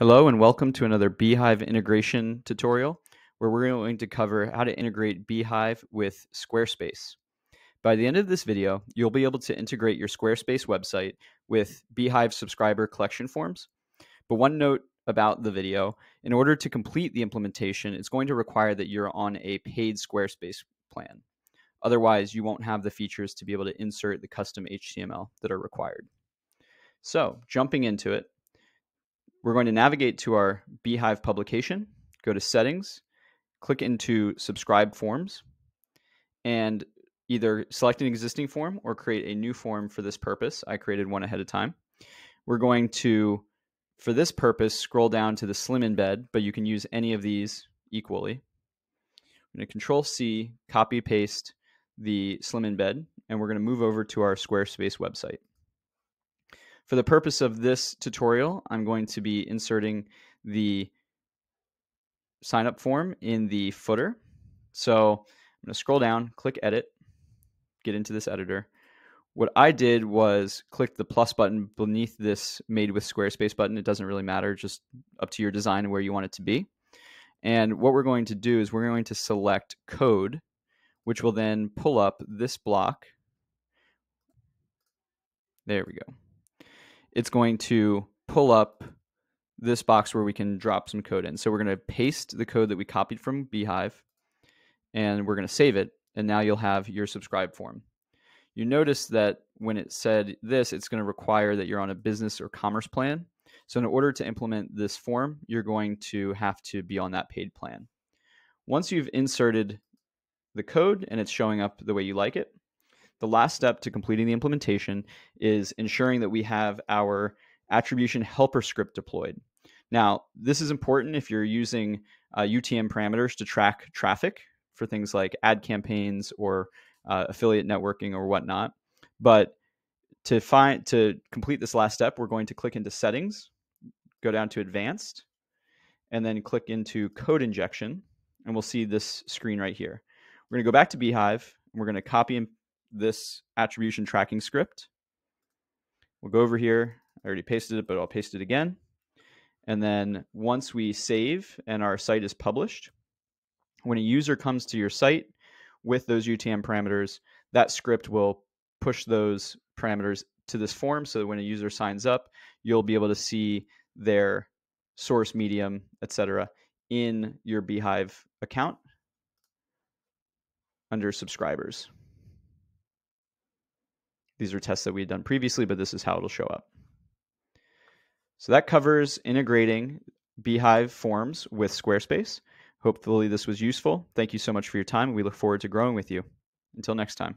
Hello and welcome to another beehiiv integration tutorial where we're going to cover how to integrate beehiiv with Squarespace. By the end of this video, you'll be able to integrate your Squarespace website with beehiiv subscriber collection forms. But one note about the video, in order to complete the implementation, it's going to require that you're on a paid Squarespace plan. Otherwise, you won't have the features to be able to insert the custom HTML that are required. So jumping into it, we're going to navigate to our beehiiv publication, go to settings, click into subscribe forms, and either select an existing form or create a new form for this purpose. I created one ahead of time. We're going to, for this purpose, scroll down to the slim embed, but you can use any of these equally. I'm going to control C, copy paste the slim embed, and we're going to move over to our Squarespace website. For the purpose of this tutorial, I'm going to be inserting the sign up form in the footer. So I'm going to scroll down, click edit, get into this editor. What I did was click the plus button beneath this made with Squarespace button. It doesn't really matter, just up to your design and where you want it to be. And what we're going to do is we're going to select code, which will then pull up this block. There we go it's going to pull up this box where we can drop some code in. So we're going to paste the code that we copied from beehiiv and we're going to save it. And now you'll have your subscribe form. You notice that when it said this, it's going to require that you're on a business or commerce plan. So in order to implement this form, you're going to have to be on that paid plan. Once you've inserted the code and it's showing up the way you like it, the last step to completing the implementation is ensuring that we have our attribution helper script deployed. Now, this is important if you're using uh, UTM parameters to track traffic for things like ad campaigns or uh, affiliate networking or whatnot. But to find to complete this last step, we're going to click into settings, go down to advanced, and then click into code injection, and we'll see this screen right here. We're going to go back to beehiiv, and we're going to copy and this attribution tracking script. We'll go over here. I already pasted it, but I'll paste it again. And then once we save and our site is published, when a user comes to your site with those UTM parameters, that script will push those parameters to this form so that when a user signs up, you'll be able to see their source medium, etc., in your beehiiv account under subscribers. These are tests that we had done previously, but this is how it'll show up. So that covers integrating beehiiv forms with Squarespace. Hopefully this was useful. Thank you so much for your time. We look forward to growing with you. Until next time.